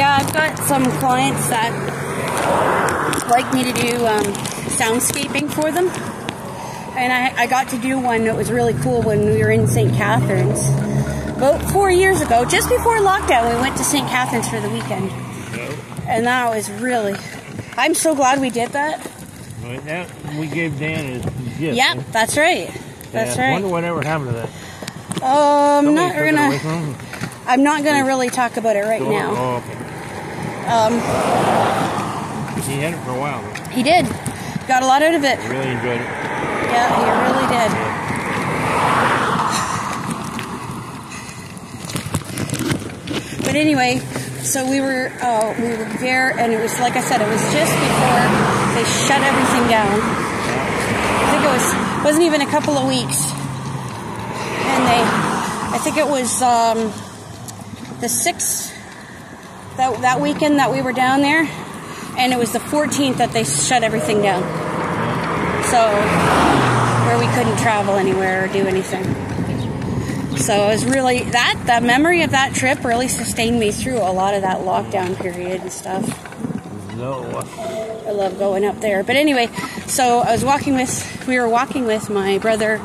Yeah, I've got some clients that like me to do um, soundscaping for them. And I, I got to do one that was really cool when we were in St. Catharines. About four years ago, just before lockdown, we went to St. Catharines for the weekend. And that was really, I'm so glad we did that. That we gave Dan his gift. Yeah, that's right. That's yeah, right. wonder whatever happened to that. Um, Somebody not took it away gonna. I'm not gonna really talk about it right now. Oh, okay. Um, He had it for a while. He did. Got a lot out of it. I really enjoyed it. Yeah, he really did. But anyway, so we were uh, we were there, and it was like I said, it was just before they shut everything down. I think it was wasn't even a couple of weeks, and they, I think it was um, the sixth that that weekend that we were down there, and it was the 14th that they shut everything down. So where we couldn't travel anywhere or do anything. So it was really that that memory of that trip really sustained me through a lot of that lockdown period and stuff. No. I love going up there. But anyway, so I was walking with we were walking with my brother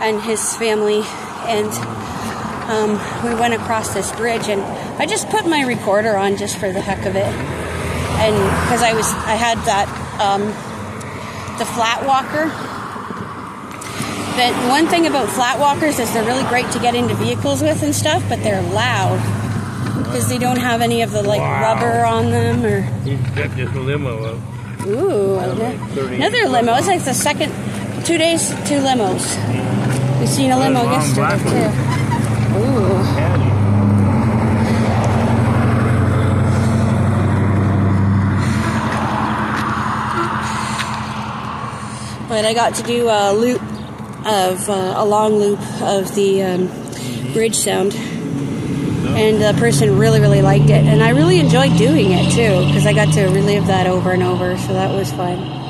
and his family and um, we went across this bridge and I just put my recorder on just for the heck of it. And because I was I had that um, the flat walker but one thing about flat walkers is they're really great to get into vehicles with and stuff, but they're loud because they don't have any of the like Wow. rubber on them or. He picked this limo up. Ooh, like another limo. It's like the second two days, two limos. We've seen a limo yesterday too. Ooh. Caddy. But I got to do a loop of uh, a long loop of the um, bridge sound, and the person really, really liked it, and I really enjoyed doing it too because I got to relive that over and over. So that was fun.